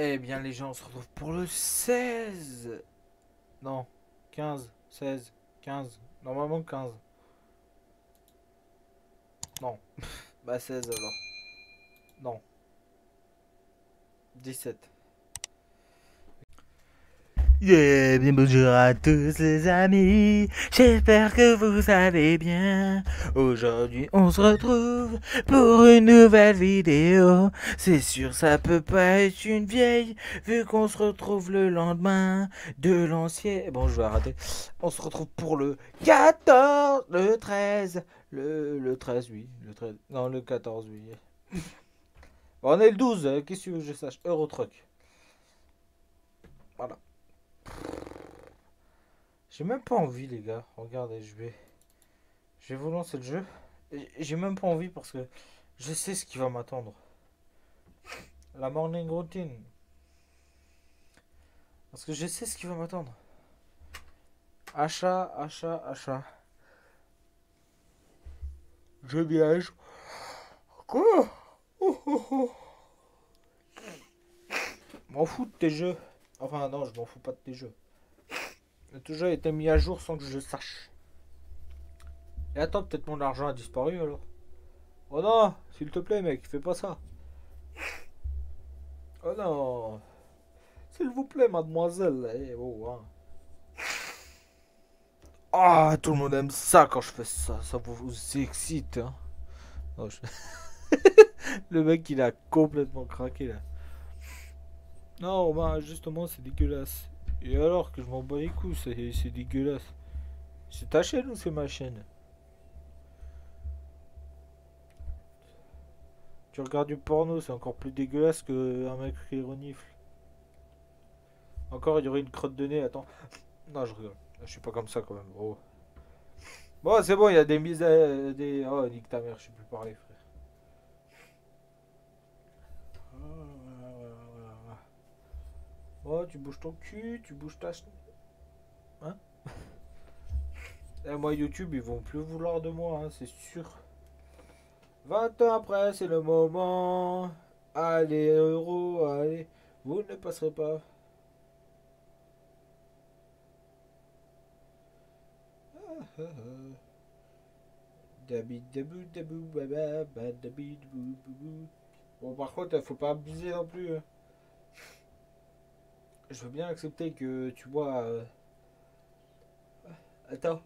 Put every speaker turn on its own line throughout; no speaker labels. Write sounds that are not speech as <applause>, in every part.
Eh bien, les gens, on se retrouve pour le 16. Non, 15, 16, 15. Normalement 15. Non. <laughs> bah 16 alors. Non. 17.
Yeah, bien bonjour à tous les amis, j'espère que vous allez bien. Aujourd'hui on se retrouve pour une nouvelle vidéo. C'est sûr ça peut pas être une vieille, vu qu'on se retrouve le lendemain de l'ancien... Bon je vais arrêter. On se retrouve pour le 14, le 13, le, le 13 oui, le 13, non le 14 oui. <laughs> Bon, on est le 12, hein, qu'est-ce que je sache? Eurotruck. Voilà. J'ai même pas envie, les gars. Regardez, je vais. Je vais vous lancer le jeu. J'ai même pas envie parce que je sais ce qui va m'attendre. La morning routine. Parce que je sais ce qui va m'attendre. Achat, achat, achat. Je viage. Quoi? Oh, oh, oh. M'en fous de tes jeux. Enfin, non, je m'en fous pas de tes jeux. A été mis à jour sans que je sache. Et attends, peut-être mon argent a disparu alors. Oh non, s'il te plaît, mec, fais pas ça. Oh non. S'il vous plaît, mademoiselle. Eh, oh, hein. Ah, tout le monde aime ça quand je fais ça. Ça vous excite. Hein. <laughs> Le mec, il a complètement craqué là. Non, bah justement, c'est dégueulasse. Et alors que je m'en bats les coups, c'est dégueulasse. C'est ta chaîne ou c'est ma chaîne? Tu regardes du porno, c'est encore plus dégueulasse que un mec qui renifle. Encore, il y aurait une crotte de nez, attends. Non, je rigole. Je suis pas comme ça quand même, gros. Bon, c'est bon, il y a des mises à... des... Oh, nique ta mère, je sais plus parler, frère. Oh, tu bouges ton cul, tu bouges ta... Hein? Et moi, YouTube, ils vont plus vouloir de moi, hein, c'est sûr. 20 ans après, c'est le moment. Allez, euro, allez. Vous ne passerez pas. Bon, par contre, faut pas abuser non plus. Je veux bien accepter que tu vois. Euh... Attends.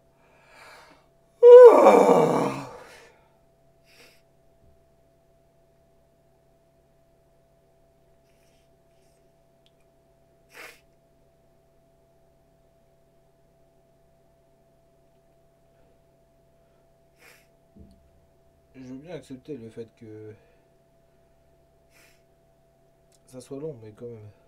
Je veux bien accepter le fait que ça soit long, mais quand même.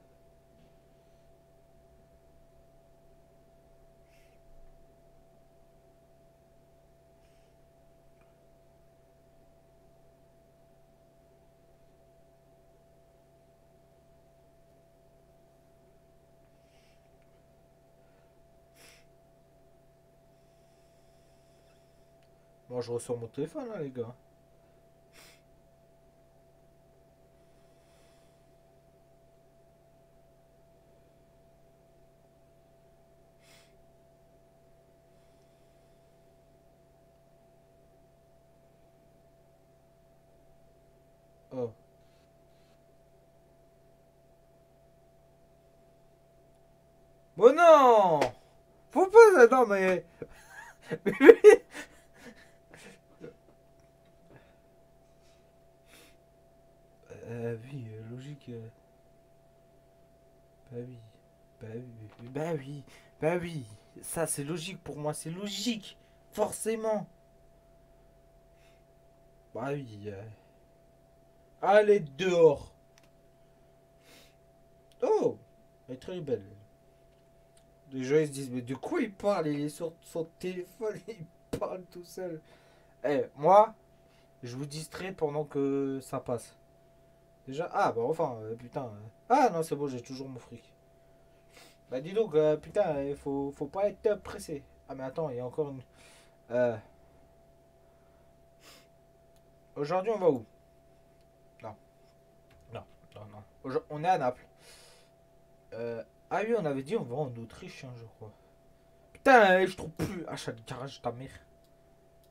Moi, je ressors mon téléphone, là, les gars. Oh. Bon non Faut pas... Non mais... <laughs> Euh, oui, euh, logique. Euh. Bah oui. Bah oui. Bah oui. Bah oui. Ça, c'est logique pour moi. C'est logique. Forcément. Bah oui. Allez dehors. Oh. Elle est très belle. Les gens ils se disent mais de quoi il parle? Il est sur son téléphone, <laughs> il parle tout seul. Eh, moi, je vous distrais pendant que ça passe. Déjà Ah, bah enfin, euh, putain. Euh. Ah non, c'est bon, j'ai toujours mon fric. Bah dis donc, euh, putain, il faut, faut pas être pressé. Ah mais attends, il y a encore une... Aujourd'hui, on va où? Non. Non, non, non.
On est à Naples. Euh, ah oui, on avait dit on va en Autriche, hein, je crois. Putain, je trouve plus. Achat de garage, ta mère.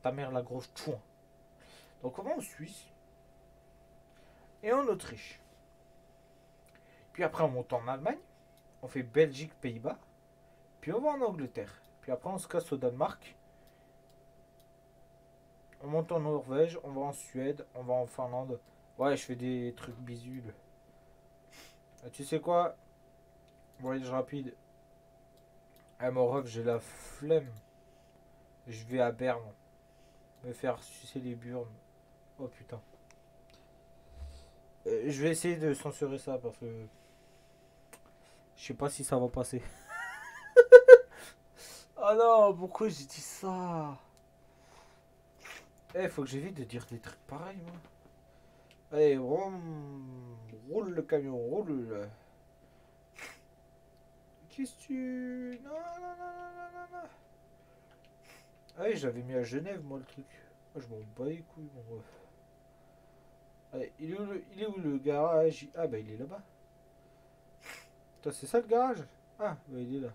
Ta mère, la grosse chouin. Donc on va en Suisse. Et en Autriche. Puis après, on monte en Allemagne. On fait Belgique, Pays-Bas. Puis on va en Angleterre. Puis après, on se casse au Danemark. On monte en Norvège. On va en Suède. On va en Finlande. Ouais, je fais des trucs bisules. Ah, tu sais quoi? Voyage rapide. À mon ref, j'ai la flemme. Je vais à Berne. Me faire sucer les burnes. Oh putain. Euh, je vais essayer de censurer ça parce que. Je sais pas si ça va passer. oh <laughs> non, pourquoi j'ai dit ça? Eh, faut que j'évite de dire des trucs pareils, moi. Allez, vroom, roule le camion, roule. Qu'est-ce que tu. Non, non, non, non, non, non, non. Ah oui, j'avais mis à Genève, moi, le truc. Ah, je m'en bats les couilles, mon ref. Il est où le, il est où le garage? Ah, bah, il est là-bas. Putain, c'est ça le garage? Ah, bah, il est là.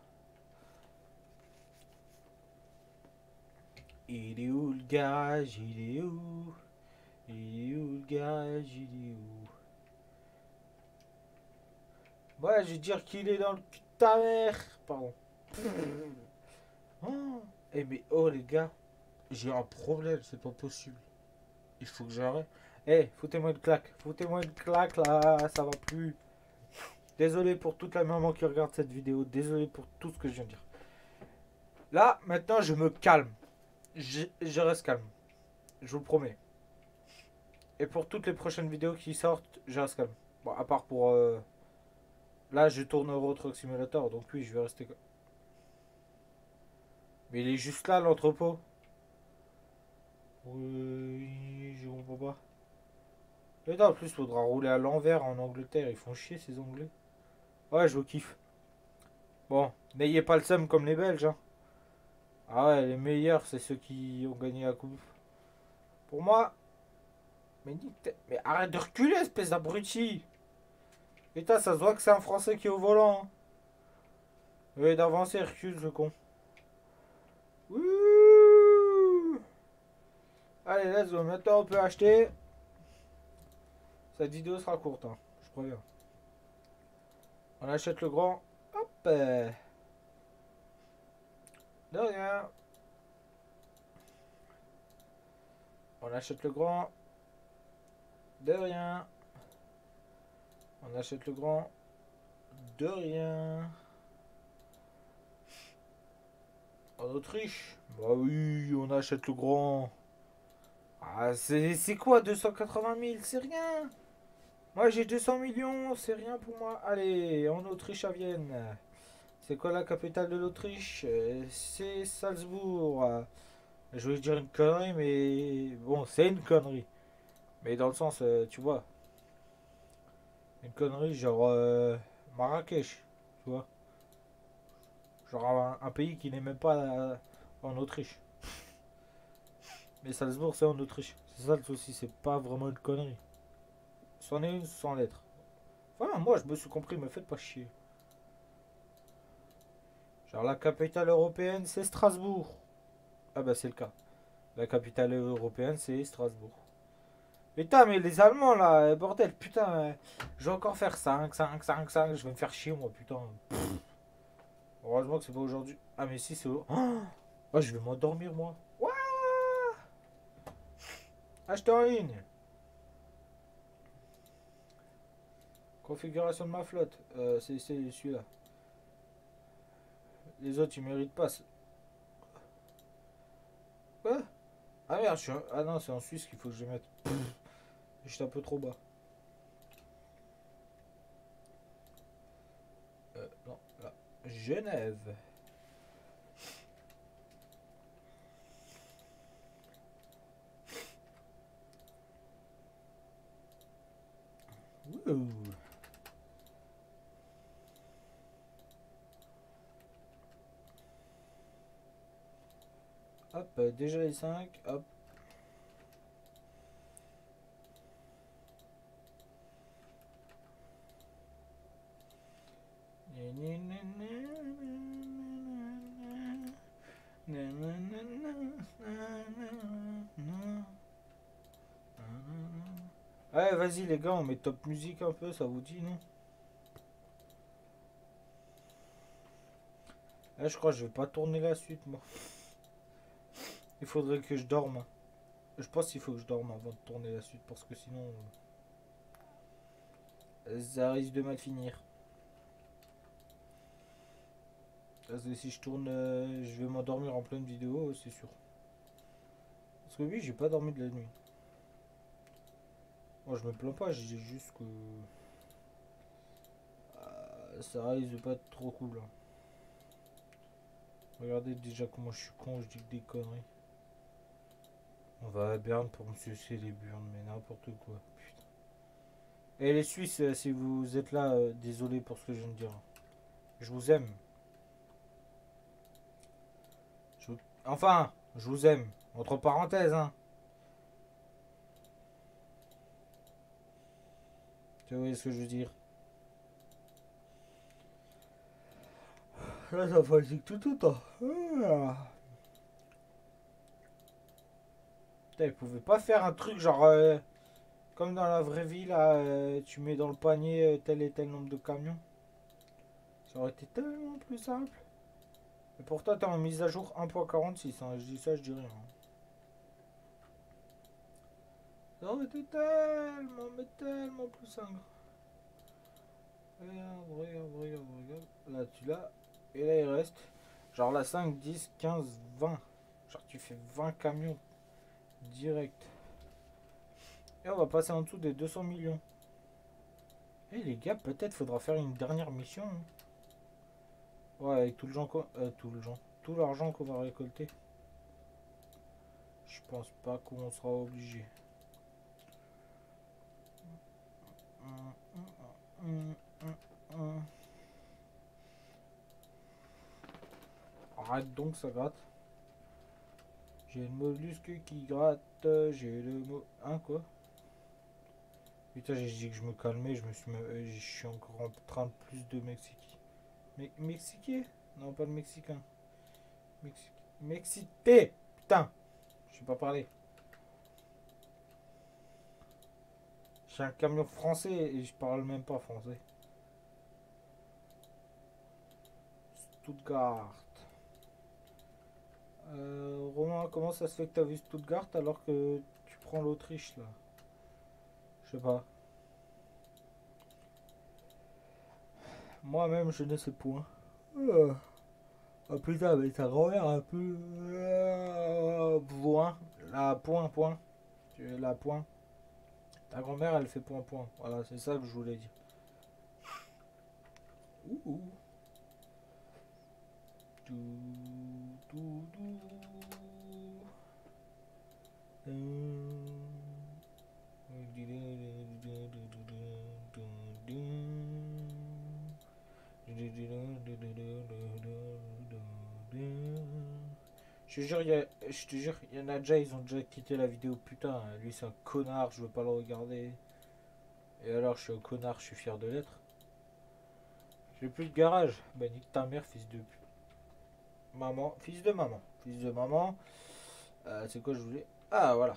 Il est où le garage? Il est où? Il est où le garage? Il est où? Ouais, je vais dire qu'il est dans le cul de ta mère. Pardon. <laughs> Oh, eh mais oh les gars, j'ai un problème, c'est pas possible. Il faut que j'arrête. Eh, foutez-moi une claque. Foutez-moi une claque là, ça va plus. Désolé pour toute la maman qui regarde cette vidéo. Désolé pour tout ce que je viens de dire. Là, maintenant, je me calme. Je, reste calme. Je vous le promets. Et pour toutes les prochaines vidéos qui sortent, je reste calme. Bon, à part pour... euh, Là, je tourne Euro Truck Simulator, donc oui, je vais rester... ca- Mais il est juste là, l'entrepôt. Oui, je comprends pas. Et non, en plus, faudra rouler à l'envers en Angleterre. Ils font chier, ces Anglais. Ouais, je vous kiffe. Bon, n'ayez pas le seum comme les Belges. Hein. Ah ouais, les meilleurs, c'est ceux qui ont gagné la coupe. Pour moi... Mais, mais arrête de reculer, espèce d'abruti Putain, ça se voit que c'est un Français qui est au volant. hein. Oui, d'avancer, recule, ce con. Wouh Allez, let's go. Maintenant, on peut acheter. Cette vidéo sera courte, hein, je préviens. On achète le grand. Hop euh. De rien. On achète le grand. De rien. On achète le grand. De rien. En Autriche? Bah oui, on achète le grand. Ah, c'est c'est quoi 280 000 C'est rien. J'ai 200 millions, c'est rien pour moi. Allez, en Autriche à Vienne. C'est quoi la capitale de l'Autriche? Euh, C'est Salzbourg. Je voulais dire une connerie, mais bon, c'est une connerie. Mais dans le sens, euh, tu vois. Une connerie genre euh, Marrakech, tu vois. Genre un, pays qui n'est même pas en Autriche. Mais Salzbourg, c'est en Autriche. C'est ça le c'est pas vraiment une connerie. C'en est une sans lettres. Enfin, moi, je me suis compris, me faites pas chier. Genre, la capitale européenne, c'est Strasbourg. Ah bah, c'est le cas. La capitale européenne, c'est Strasbourg. Putain, mais les Allemands, là, euh, bordel, putain, euh, je vais encore faire 5, 5, 5, 5, je vais me faire chier, moi, putain. Heureusement que c'est pas aujourd'hui. Ah, mais si, c'est... Oh, Oh, je vais m'endormir, moi. Ouah Acheter en ligne. Configuration de ma flotte. Euh, c'est celui-là. Les autres, ils méritent pas. Quoi? Ah merde, je suis... Ah non, c'est en Suisse qu'il faut que je mette. <clears throat> J'étais un peu trop bas. Euh, non, là. Genève. Ouh. Hop, euh, déjà les 5, hop. Ouais, vas-y les gars, on met top musique un peu, ça vous dit, non? Là, je crois que je vais pas tourner la suite, moi. Il faudrait que je dorme. Je pense qu'il faut que je dorme avant de tourner la suite, parce que sinon... euh, Ça risque de mal finir. Parce que si je tourne, euh, je vais m'endormir en pleine vidéo, c'est sûr. Parce que oui, j'ai pas dormi de la nuit. Moi, je me plains pas, dis juste que... euh, ça risque de pas être trop cool. hein. Regardez déjà comment je suis con, je dis des conneries. On va à Berne pour me sucer les burnes, mais n'importe quoi. Putain. Et les Suisses, euh, si vous êtes là, euh, désolé pour ce que je viens de dire. Je vous aime. Enfin, je vous aime. Entre parenthèses, hein. Tu vois ce que je veux dire? Là, ça fatigue tout le temps. Ah. Putain, ils pouvaient pas faire un truc genre euh, comme dans la vraie vie là, euh, tu mets dans le panier euh, tel et tel nombre de camions. Ça aurait été tellement plus simple. Et pourtant t'es en mise à jour 1.46, hein. je dis ça, je dis rien. Ça aurait été tellement, mais tellement plus simple. Regarde, regarde, regarde, regarde. Là tu l'as. Et là il reste genre la 5, 10, 15, 20. Genre tu fais 20 camions direct. Et on va passer en dessous des 200 millions. Et les gars, peut-être faudra faire une dernière mission. hein. Ouais, avec tout le gens euh, tout le gens, tout l'argent qu'on va récolter. Je pense pas qu'on sera obligé. Arrête donc, ça gratte. J'ai le mollusque qui gratte, j'ai le mot... Hein, quoi Putain, j'ai dit que je me calmais, je me suis... euh, Je suis encore en train de plus de Mexique. Me Non, pas le Mexicain. Mexi... Mexité Putain Je sais pas parler. J'ai un camion français et je parle même pas français. Stuttgart. Euh, Romain, comment ça se fait que t'as vu Stuttgart alors que tu prends l'Autriche là? Je sais pas. Moi-même, je ne sais point. Euh. Ah putain, mais ta grand-mère un peu. Euh. La point, point. Tu- La point. Ta grand-mère, elle fait point, point. Voilà, c'est ça que je voulais dire. Je te jure, y a- je te jure, il y en a déjà, ils ont déjà quitté la vidéo. Putain, lui c'est un connard, je veux pas le regarder. Et alors, je suis un connard, je suis fier de l'être. J'ai plus de garage. Bah, nique ta mère, fils de. Maman, fils de maman. Fils de maman. Euh, c'est quoi je voulais? Ah, voilà.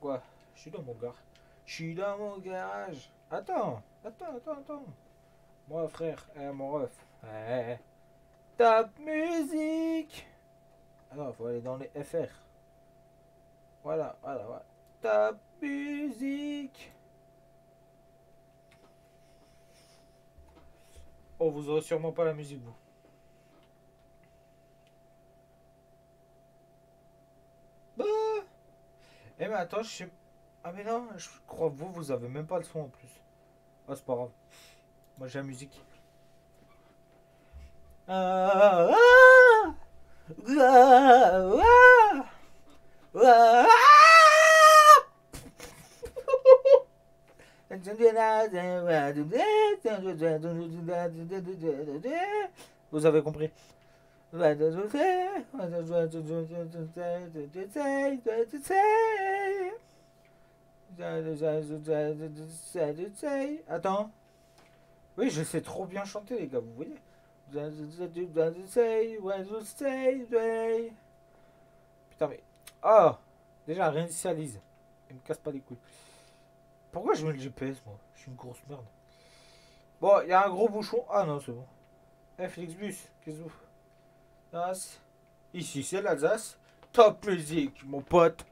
Quoi? Je suis dans mon garage. Je suis dans mon garage. Attends, attends, attends, attends. Moi, frère, eh, mon ref. Eh, Top musique Ah non, faut aller dans les FR. Voilà, voilà, voilà. Musique Oh, vous aurez sûrement pas la musique, vous. Bah Eh mais attends, je sais... Ah mais non, je crois que vous, vous avez même pas le son en plus. Ah, c'est pas grave. Moi, j'ai la musique. Ah, ah, ah, ah, ah. Vous avez compris. Attends. Oui, je sais trop bien chanter, les gars, vous voyez. Putain, mais. Ah Déjà, réinitialise. Il me casse pas les couilles. Pourquoi je mets le GPS, moi? Je suis une grosse merde. Bon, il y a un gros bouchon. Ah non, c'est bon. Eh, Flixbus, qu'est-ce que vous Ici, c'est l'Alsace. Top musique, mon pote.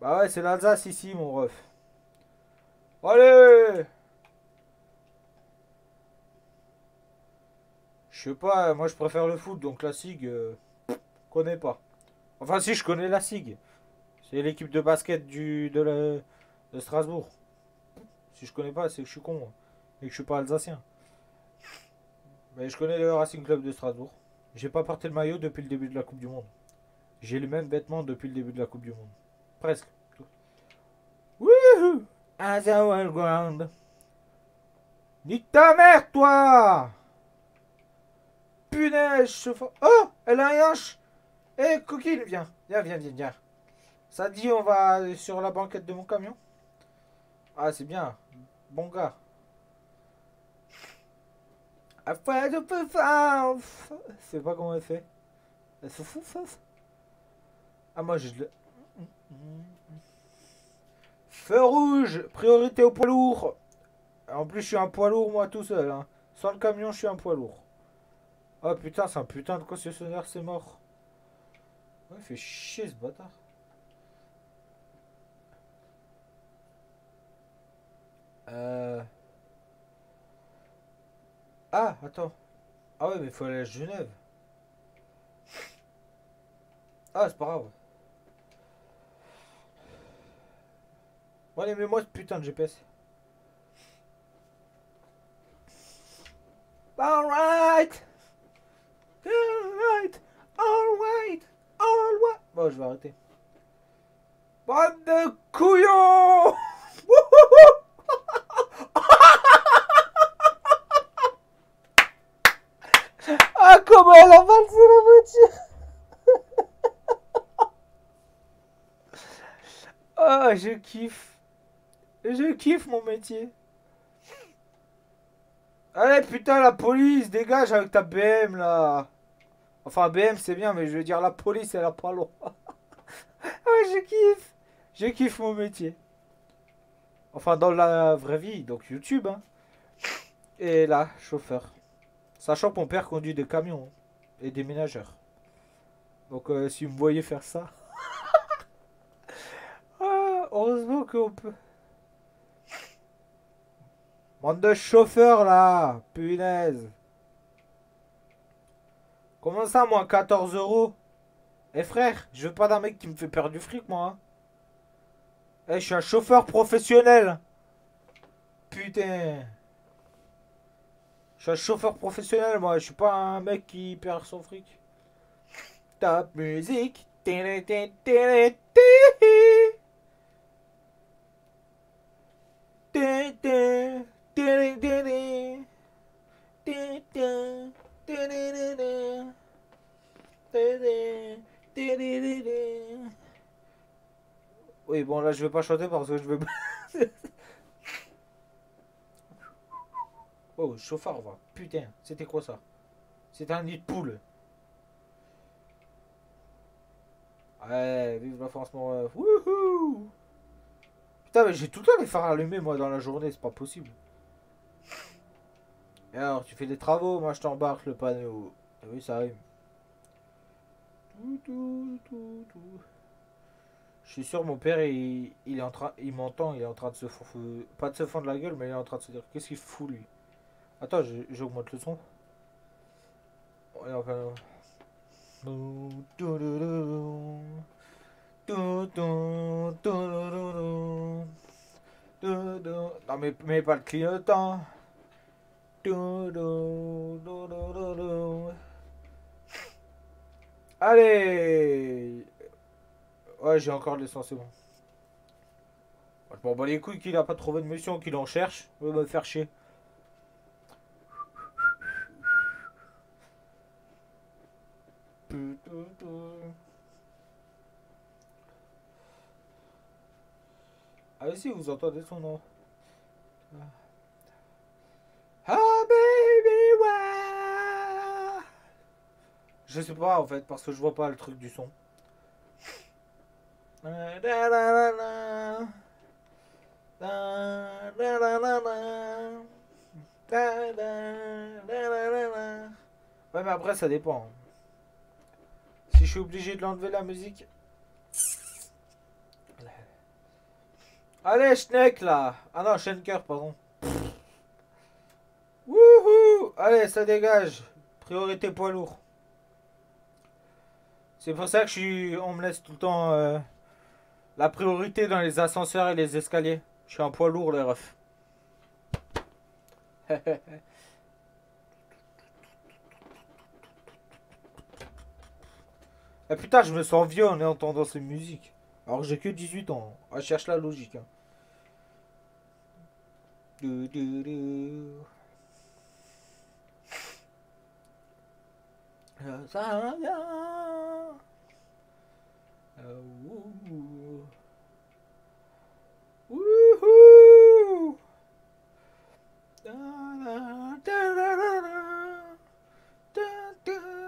Bah ouais, c'est l'Alsace ici, mon ref. Allez Je sais pas, moi je préfère le foot, donc la SIG, euh, connais pas. Enfin si, je connais la SIG. C'est l'équipe de basket du, de, Strasbourg. Si je connais pas, c'est que je suis con. Et que je suis pas alsacien. Mais je connais le Racing Club de Strasbourg. J'ai pas porté le maillot depuis le début de la Coupe du Monde. J'ai les mêmes vêtements depuis le début de la Coupe du Monde. Presque. Wouhou As a ground. Nique ta mère, toi Oh Elle a un hanche Eh, coquille, viens. Viens, viens, viens, viens. Ça dit, on va sur la banquette de mon camion? Ah, c'est bien. Bon gars. C'est pas comment elle fait. Elle se fout, ça. Ah, moi, je le. Feu rouge, priorité au poids lourd. En plus, je suis un poids lourd, moi, tout seul. Hein. Sans le camion, je suis un poids lourd. Oh putain, c'est un putain de concessionnaire, c'est mort. Ouais, il fait chier ce bâtard. Euh... Ah, attends. Ah ouais, mais il faut aller à Genève. Ah, c'est pas grave. Bon, allez, mets-moi ce putain de GPS. Alright! Alright! Alright! Alright! Bon, je vais arrêter. Bande de couillons! <laughs> Ah, comment elle a valsé la voiture? <laughs> Ah, je kiffe. Je kiffe mon métier. Allez, putain, la police, dégage avec ta BM, là. Enfin, BM, c'est bien, mais je veux dire, la police, elle a pas loin. <laughs> ah, je kiffe. Je kiffe mon métier. Enfin, dans la vraie vie, donc YouTube, hein. Et là, chauffeur. Sachant que mon père conduit des camions et des ménageurs. Donc euh, si vous me voyez faire ça. <laughs> ah, heureusement qu'on peut. Bande de chauffeurs là Punaise Comment ça, moi, 14 euros? Eh frère, je veux pas d'un mec qui me fait perdre du fric, moi. Hein. Eh, je suis un chauffeur professionnel. Putain. Je suis un chauffeur professionnel, moi. Je suis pas un mec qui perd son fric. Top musique. Bon, là, je vais pas chanter parce que je veux... Oh, chauffeur, va. Putain, c'était quoi ça? C'était un nid de poule. Ouais, vive la France, mon ref. Wouhou Putain, mais j'ai tout le temps les phares allumés, moi, dans la journée, c'est pas possible. Et alors, tu fais des travaux, moi, je t'embarque le panneau. Oui, ça arrive. Je suis sûr, mon père, il, il est en train, il m'entend, il est en train de se fondre, pas de se fondre la gueule, mais il est en train de se dire, qu'est-ce qu'il fout, lui? Attends, j'augmente le son. Ouais, enfin... Non mais pas le clignotant. Allez Ouais, j'ai encore de l'essence, c'est bon. Je m'en les couilles qu'il a pas trouvé de mission, qu'il en cherche. Il va me faire chier. Ah, si vous entendez son nom. Ah, baby, ouais. Je sais pas en fait, parce que je vois pas le truc du son. Ouais, mais après, ça dépend. Si je suis obligé de l'enlever la musique. Allez, Schneck là Ah non, Schenker, pardon. Wouhou Allez, ça dégage. Priorité poids lourd. C'est pour ça que je suis, on me laisse tout le temps euh, la priorité dans les ascenseurs et les escaliers. Je suis un poids lourd, les refs. <laughs> Eh putain, je me sens vieux en entendant ces musiques. Alors j'ai que 18 ans. On cherche la logique. Hein. Du. Ça. Ouh. Wouhou. Da, da, da, da, da, da. Da, da, da,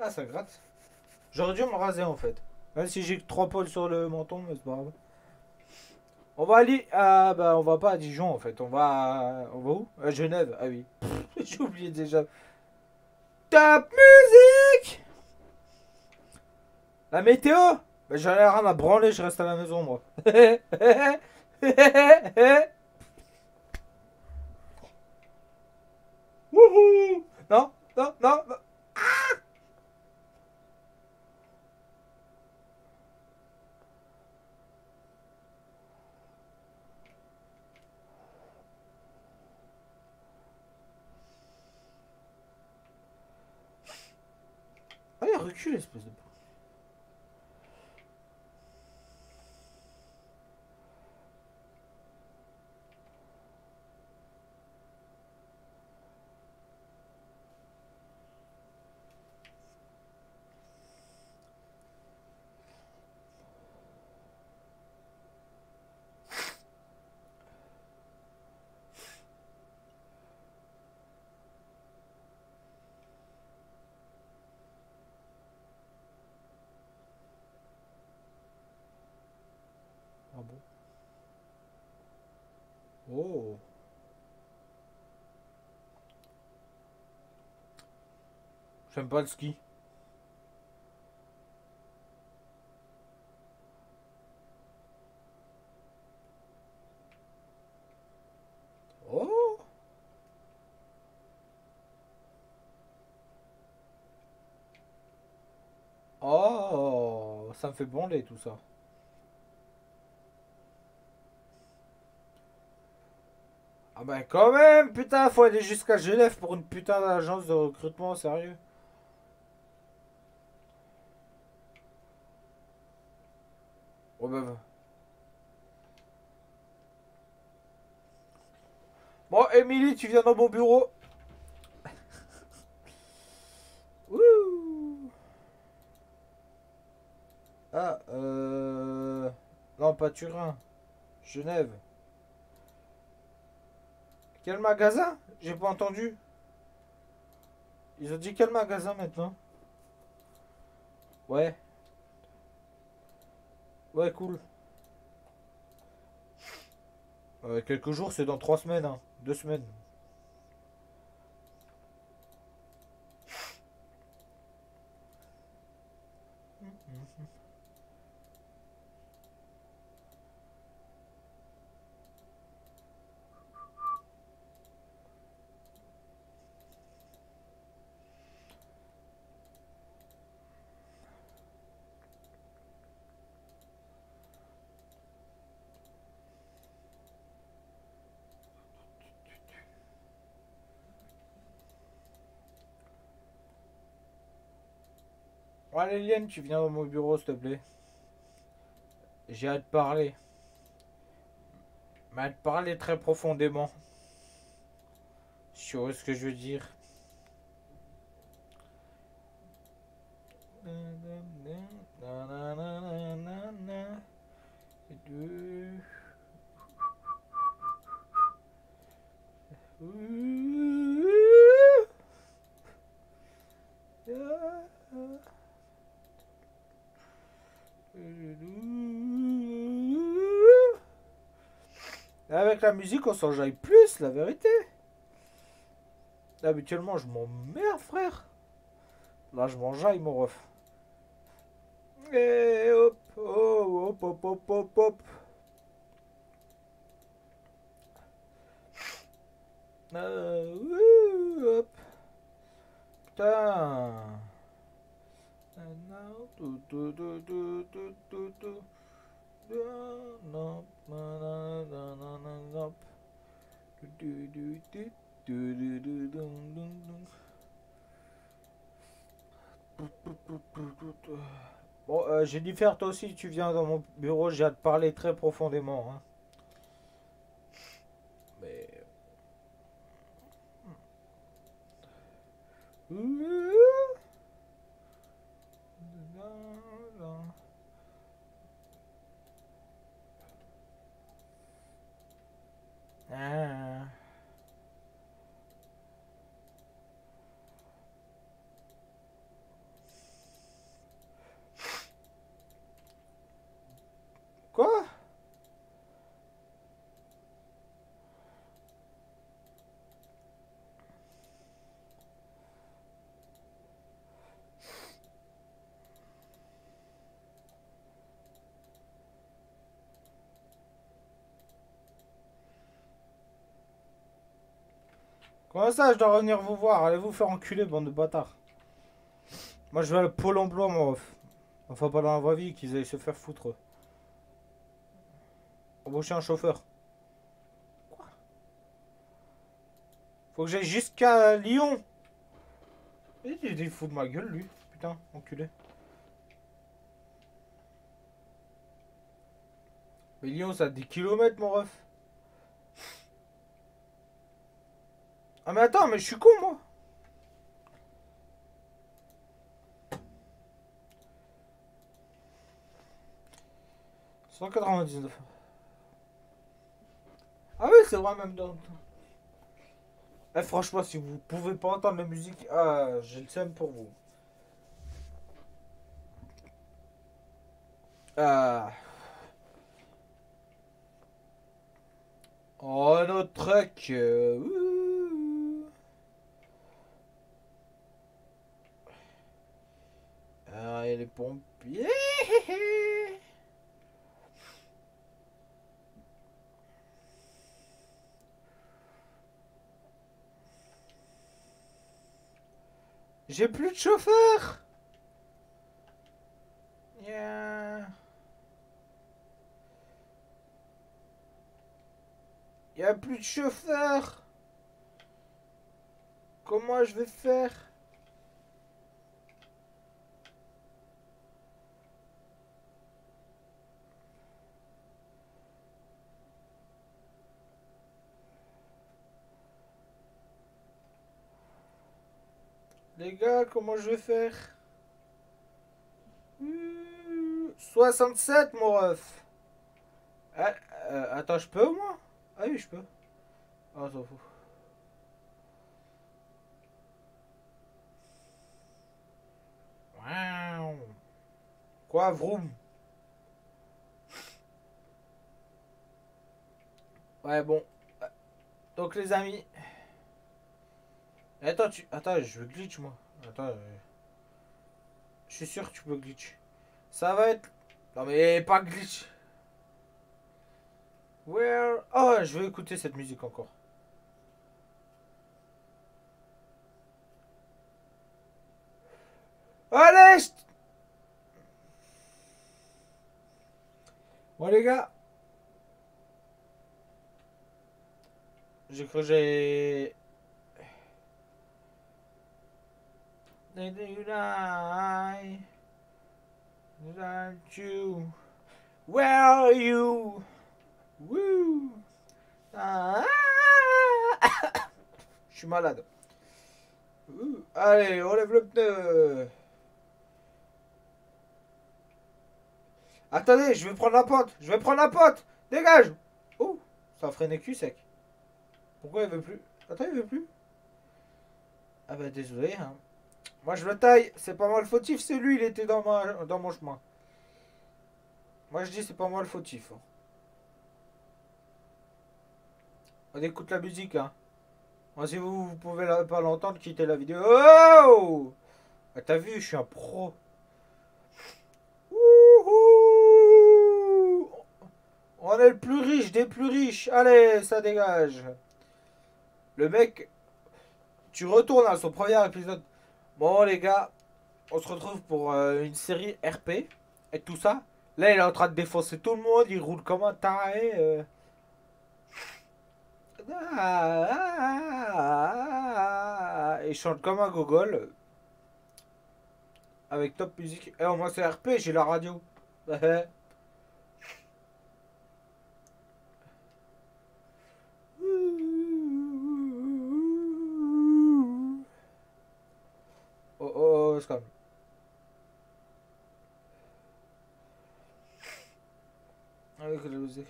Ah, ça gratte. J'aurais dû me raser en fait. Même si j'ai que 3 poils sur le menton, mais c'est pas grave. On va aller à. Bah, on va pas à Dijon en fait. On va. à- On où? À Genève. Ah oui. <laughs> j'ai oublié déjà. Top musique La météo Bah, j'en ai à branler, je reste à la maison moi. <laughs> Wouhou Non, non, non, non. Allez, recule, espèce de. Ah bon Oh Pas le ski. Oh Oh Ça me fait bonler tout ça. Ah bah quand même, putain, faut aller jusqu'à Genève pour une putain d'agence de recrutement, sérieux. Bon, Émilie, tu viens dans mon bureau. <laughs> Ah, euh... Non, pas Turin. Genève. Quel magasin? J'ai pas entendu. Ils ont dit quel magasin maintenant? Ouais. Ouais, cool. Euh, quelques jours, c'est dans trois semaines, hein. Deux semaines. Allez, Liane, tu viens dans mon bureau, s'il te plaît. J'ai à te parler. Mais à te parler très profondément. Sur ce que je veux dire. La musique, on s'enjaille plus, la vérité. Habituellement, je m'emmerde, frère. Là, je m'enjaille, mon ref. Et hop, oh, hop, hop, hop, hop, hop. Euh, hop tout, tout, tout. Non, non, non, non, non, non, non. Du, du, du, du, du, du, dum, dum, dum. Bon, euh, Jennifer, toi aussi, tu viens dans mon bureau, j'ai à te parler très profondément. Hein. Mais. Ah. Quoi Comment ça, je dois revenir vous voir Allez vous faire enculer, bande de bâtards. Moi, je vais à le pôle emploi, mon ref. Enfin, pas dans la vraie vie, qu'ils aillent se faire foutre. Embaucher un chauffeur. Quoi? Faut que j'aille jusqu'à Lyon. Il est fou de ma gueule, lui. Putain, enculé. Mais Lyon, ça a des kilomètres, mon ref. Ah mais attends, mais je suis con moi. « 199. Ah oui, c'est vrai même dans... Eh, franchement, si vous pouvez pas entendre la musique, ah, j'ai le seum pour vous. Ah. Oh, notre truc. Euh, Ah, les pompiers. J'ai plus de chauffeur. Yeah. Y a plus de chauffeur. Comment je vais faire? Gars, comment je vais faire? 67, mon ref. Ah, euh, attends, je peux, moi? Ah oui, je peux. Ah, fout. Quoi, vroom? Ouais, bon. Donc, les amis... Attends, tu... Attends, je glitch, moi. Attends. Euh, je suis sûr que tu peux glitch. Ça va être... Non, mais pas glitch. Where... Oh, je vais écouter cette musique encore. Allez Bon, les gars. J'ai cru que j'ai... Where are you? Woo! <coughs> Je suis malade. Allez, on lève le pneu. Attendez, je vais prendre la pote. Je vais prendre la pote. Dégage. Oh, ça a freiné cul sec. Pourquoi il veut plus? Attends, il veut plus Ah bah désolé. Hein. Moi je le taille. C'est pas moi le fautif. C'est lui, il était dans, ma... dans mon chemin. Moi je dis c'est pas moi le fautif. hein. On écoute la musique. Hein. Moi, si vous, vous pouvez la- pas l'entendre, quittez la vidéo. Oh Ah, T'as vu, je suis un pro. On est le plus riche des plus riches. Allez, ça dégage. Le mec, tu retournes à son premier épisode. Bon, les gars, on se retrouve pour euh, une série RP et tout ça. Là, il est en train de défoncer tout le monde. Il roule comme un taré. euh. Ah, ah, ah. Il chante comme un gogol. Avec top musique. Et au moins c'est RP, j'ai la radio. <laughs> Oh oh, oh, comme. Avec la musique.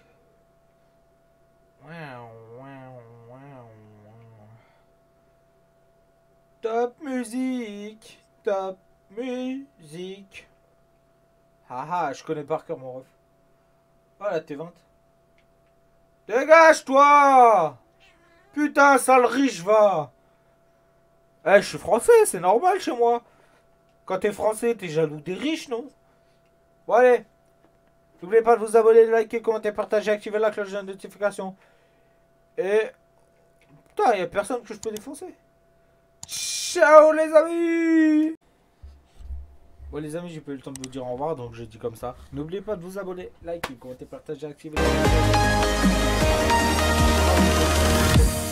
Top musique, top musique. Haha, je connais par cœur mon ref. Voilà, t'es 20. Dégage-toi Putain, sale riche, va Eh, je suis français, c'est normal chez moi. Quand t'es français, t'es jaloux des riches, non? Bon, allez. N'oubliez pas de vous abonner, liker, commenter, partager, activer la cloche de notification. Et... Putain, y a personne que je peux défoncer. Ciao les amis Bon les amis, j'ai pas eu le temps de vous dire au revoir, donc je dis comme ça. N'oubliez pas de vous abonner, liker, commenter, partager, activer la cloche.